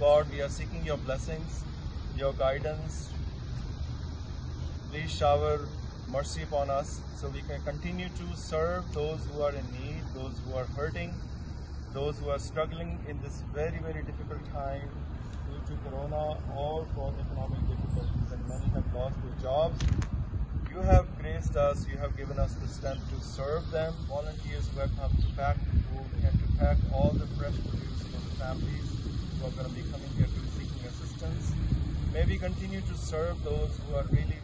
God, we are seeking your blessings, your guidance. Please shower mercy upon us so we can continue to serve those who are in need, those who are hurting, those who are struggling in this very, very difficult time due to Corona or for economic difficulties, and many have lost their jobs. You have graced us, you have given us the strength to serve them. Volunteers who have come to pack food and to pack all the fresh produce for the families are going to be coming here to seeking assistance. May we continue to serve those who are really, really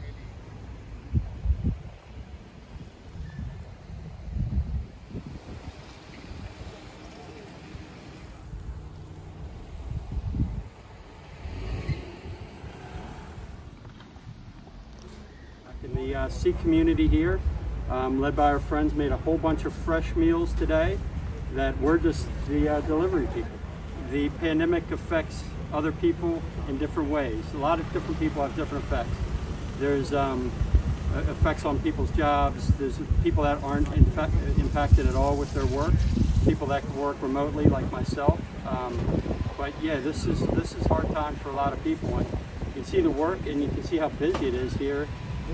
In the uh, Sikh community here, um, led by our friends, made a whole bunch of fresh meals today that we're just the uh, delivery people. The pandemic affects other people in different ways. A lot of different people have different effects. There's um, effects on people's jobs. There's people that aren't impacted at all with their work. People that can work remotely, like myself. Um, but yeah, this is this is hard time for a lot of people. And you can see the work, and you can see how busy it is here.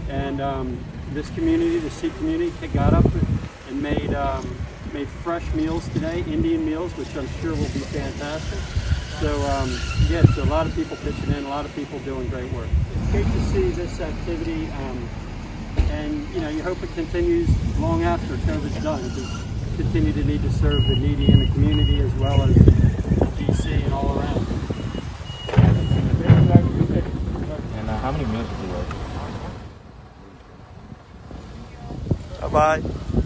And um, this community, the Sikh community, got up and made um, made fresh meals today, Indian meals, which I'm sure will be fantastic. So um, yeah, so a lot of people pitching in, a lot of people doing great work. It's great to see this activity, um, and you know, you hope it continues long after COVID's done. Because continue to need to serve the needy in the community as well as DC and all around. And uh, how many meals did you work? Bye bye.